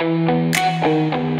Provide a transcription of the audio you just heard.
Música